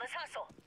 let's hustle. Terrorists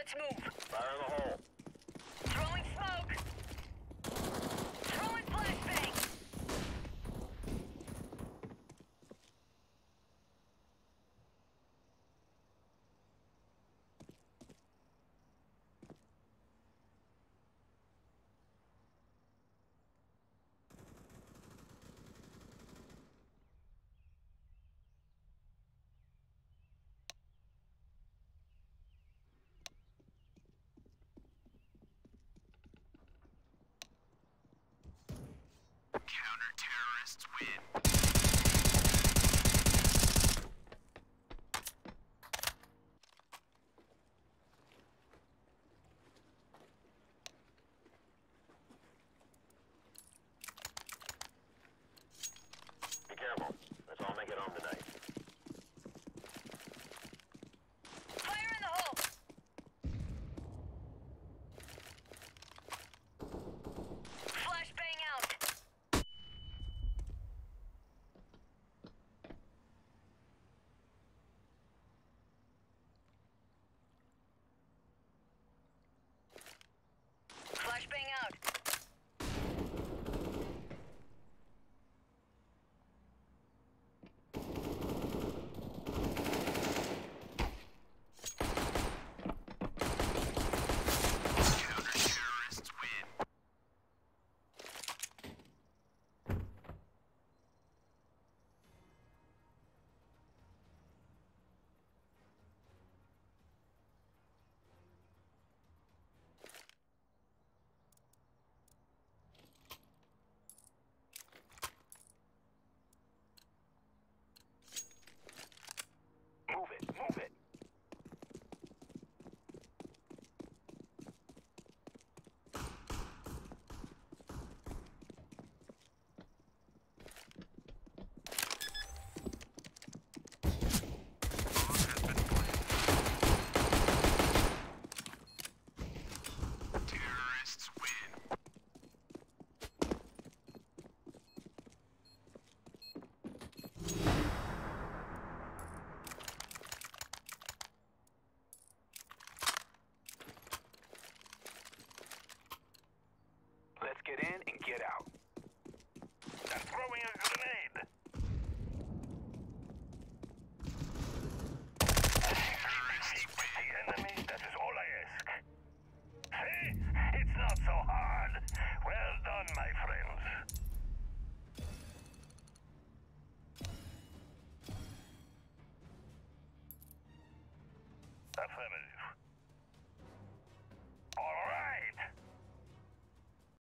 Let's move. Fire in the hole. Terrorists win.